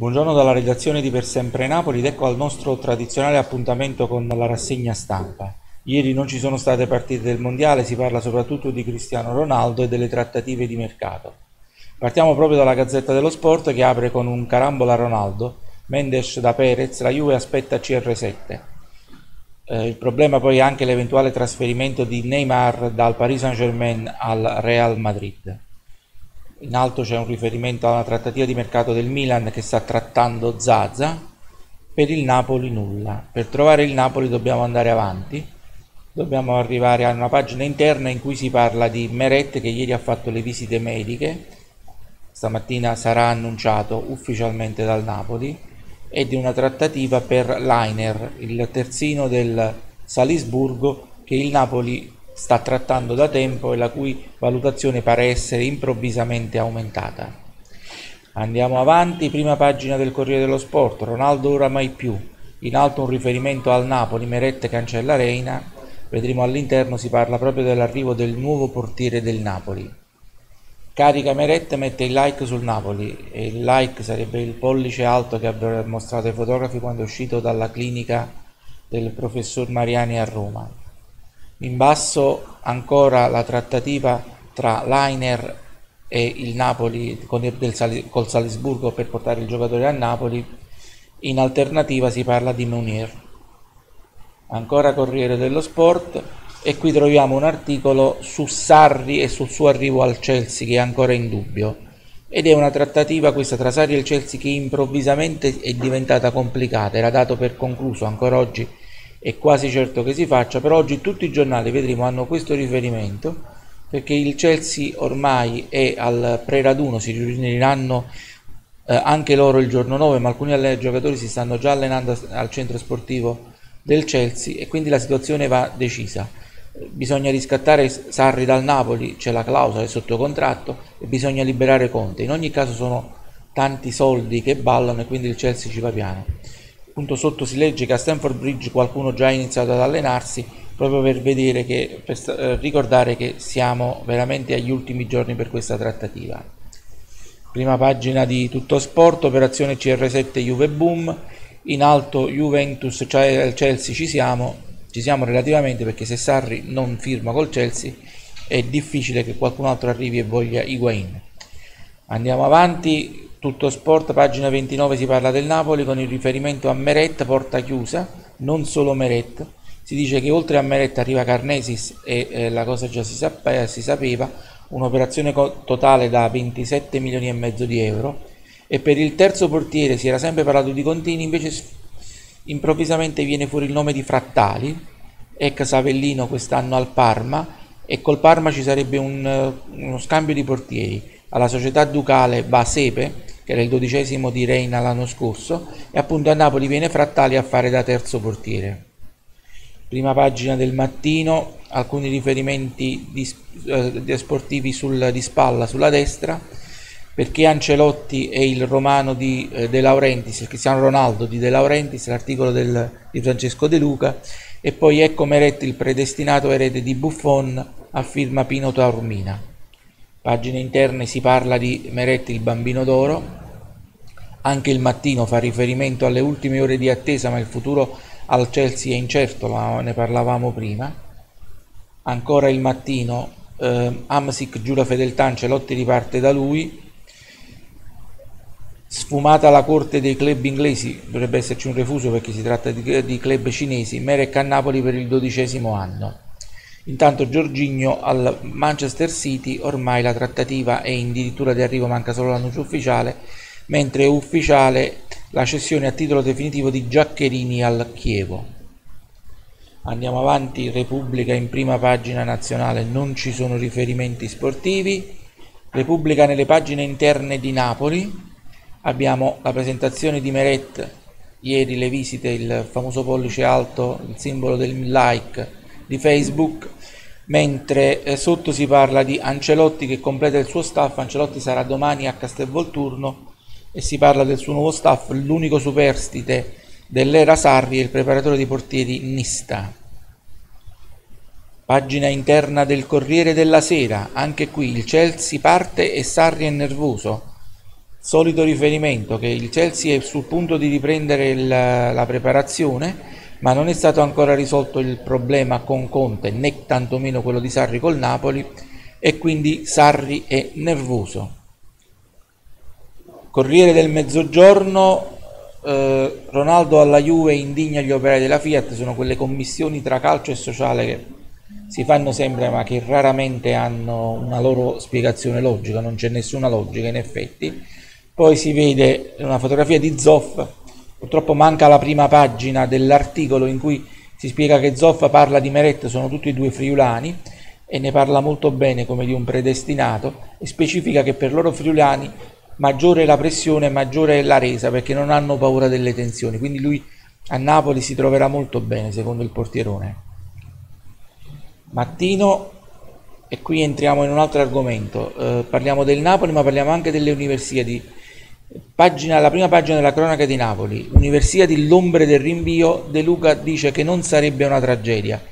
Buongiorno dalla redazione di Per Sempre Napoli ed ecco al nostro tradizionale appuntamento con la rassegna stampa. Ieri non ci sono state partite del mondiale, si parla soprattutto di Cristiano Ronaldo e delle trattative di mercato. Partiamo proprio dalla Gazzetta dello Sport che apre con un carambola Ronaldo, Mendes da Perez, la Juve aspetta CR7. Eh, il problema poi è anche l'eventuale trasferimento di Neymar dal Paris Saint-Germain al Real Madrid in alto c'è un riferimento alla trattativa di mercato del Milan che sta trattando Zaza, per il Napoli nulla. Per trovare il Napoli dobbiamo andare avanti, dobbiamo arrivare a una pagina interna in cui si parla di Meret che ieri ha fatto le visite mediche, stamattina sarà annunciato ufficialmente dal Napoli, e di una trattativa per Leiner, il terzino del Salisburgo che il Napoli sta trattando da tempo e la cui valutazione pare essere improvvisamente aumentata. Andiamo avanti, prima pagina del Corriere dello Sport, Ronaldo ora mai più, in alto un riferimento al Napoli, Merette cancella Reina, vedremo all'interno si parla proprio dell'arrivo del nuovo portiere del Napoli. Carica Merette mette il like sul Napoli e il like sarebbe il pollice alto che avrebbero mostrato i fotografi quando è uscito dalla clinica del professor Mariani a Roma. In basso ancora la trattativa tra Leiner e il Napoli con il, del, col Salisburgo per portare il giocatore a Napoli. In alternativa si parla di Munir. Ancora Corriere dello Sport e qui troviamo un articolo su Sarri e sul suo arrivo al Chelsea che è ancora in dubbio ed è una trattativa questa tra Sarri e il Chelsea che improvvisamente è diventata complicata, era dato per concluso ancora oggi è quasi certo che si faccia, però oggi tutti i giornali vedremo hanno questo riferimento perché il Chelsea ormai è al pre-raduno, si riuniranno eh, anche loro il giorno 9, ma alcuni giocatori si stanno già allenando al centro sportivo del Chelsea e quindi la situazione va decisa. Bisogna riscattare Sarri dal Napoli, c'è la clausola, è sotto contratto e bisogna liberare Conte. In ogni caso sono tanti soldi che ballano e quindi il Chelsea ci va piano appunto sotto si legge che a Stanford Bridge qualcuno già ha iniziato ad allenarsi proprio per vedere che per eh, ricordare che siamo veramente agli ultimi giorni per questa trattativa. Prima pagina di Tutto Sport, operazione CR7 Juve Boom, in alto Juventus, Chelsea ci siamo, ci siamo relativamente perché se Sarri non firma col Chelsea è difficile che qualcun altro arrivi e voglia Higuain. Andiamo avanti, tutto sport, pagina 29 si parla del Napoli con il riferimento a Meret, porta chiusa, non solo Meret. Si dice che oltre a Meret arriva Carnesis e eh, la cosa già si, sap- si sapeva, un'operazione totale da 27 milioni e mezzo di euro. E per il terzo portiere si era sempre parlato di Contini, invece improvvisamente viene fuori il nome di Frattali, ex Avellino quest'anno al Parma, e col Parma ci sarebbe un, uno scambio di portieri. Alla società ducale Basepe era il dodicesimo di Reina l'anno scorso, e appunto a Napoli viene Frattali a fare da terzo portiere. Prima pagina del mattino, alcuni riferimenti di, eh, sportivi sul, di spalla sulla destra, perché Ancelotti è il romano di eh, De Laurentiis, il Cristiano Ronaldo di De Laurentiis, l'articolo del, di Francesco De Luca, e poi ecco Meretti il predestinato erede di Buffon a firma Pino Taormina. Pagine interne si parla di Meretti il bambino d'oro, anche il mattino fa riferimento alle ultime ore di attesa, ma il futuro al Chelsea è incerto, ne parlavamo prima. Ancora il mattino, eh, Amsic giura fedeltà, Ancelotti riparte da lui. Sfumata la corte dei club inglesi, dovrebbe esserci un refuso perché si tratta di, di club cinesi, Merek a Napoli per il dodicesimo anno. Intanto Giorginio al Manchester City, ormai la trattativa è addirittura di arrivo, manca solo l'annuncio ufficiale mentre è ufficiale la cessione a titolo definitivo di Giaccherini al Chievo. Andiamo avanti, Repubblica in prima pagina nazionale, non ci sono riferimenti sportivi. Repubblica nelle pagine interne di Napoli, abbiamo la presentazione di Meret, ieri le visite, il famoso pollice alto, il simbolo del like di Facebook, mentre eh, sotto si parla di Ancelotti che completa il suo staff, Ancelotti sarà domani a Castelvolturno e si parla del suo nuovo staff, l'unico superstite dell'era Sarri è il preparatore di portieri Nista. Pagina interna del Corriere della Sera, anche qui il Chelsea parte e Sarri è nervoso. Solito riferimento che il Chelsea è sul punto di riprendere la, la preparazione, ma non è stato ancora risolto il problema con Conte, né tantomeno quello di Sarri col Napoli, e quindi Sarri è nervoso. Corriere del Mezzogiorno, eh, Ronaldo alla Juve indigna gli operai della Fiat, sono quelle commissioni tra calcio e sociale che si fanno sempre ma che raramente hanno una loro spiegazione logica, non c'è nessuna logica in effetti. Poi si vede una fotografia di Zoff, purtroppo manca la prima pagina dell'articolo in cui si spiega che Zoff parla di Meret, sono tutti e due friulani e ne parla molto bene come di un predestinato e specifica che per loro friulani maggiore la pressione, maggiore la resa perché non hanno paura delle tensioni, quindi lui a Napoli si troverà molto bene secondo il portierone. Mattino e qui entriamo in un altro argomento, eh, parliamo del Napoli ma parliamo anche delle Universiadi. Pagina, la prima pagina della cronaca di Napoli, Universiadi l'ombre del rinvio, De Luca dice che non sarebbe una tragedia,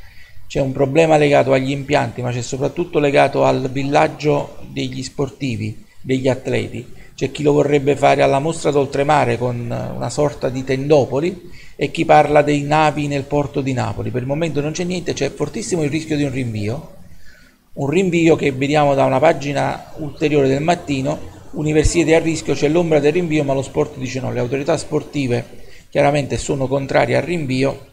c'è un problema legato agli impianti ma c'è soprattutto legato al villaggio degli sportivi, degli atleti, c'è chi lo vorrebbe fare alla mostra d'oltremare con una sorta di tendopoli e chi parla dei navi nel porto di Napoli. Per il momento non c'è niente, c'è fortissimo il rischio di un rinvio, un rinvio che vediamo da una pagina ulteriore del mattino, Università a rischio, c'è l'ombra del rinvio, ma lo sport dice no, le autorità sportive chiaramente sono contrarie al rinvio,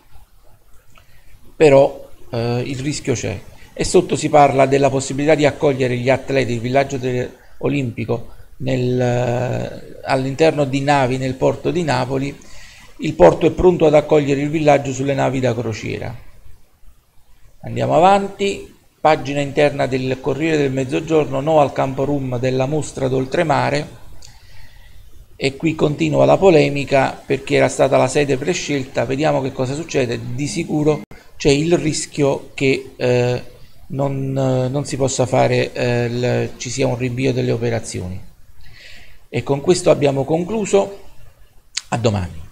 però eh, il rischio c'è. E sotto si parla della possibilità di accogliere gli atleti, il villaggio olimpico nel, all'interno di navi nel porto di Napoli il porto è pronto ad accogliere il villaggio sulle navi da crociera. Andiamo avanti, pagina interna del Corriere del Mezzogiorno, no al campo room della mostra d'oltremare e qui continua la polemica perché era stata la sede prescelta, vediamo che cosa succede, di sicuro c'è il rischio che eh, non, non, si possa fare, eh, il, ci sia un rinvio delle operazioni. E con questo abbiamo concluso, a domani.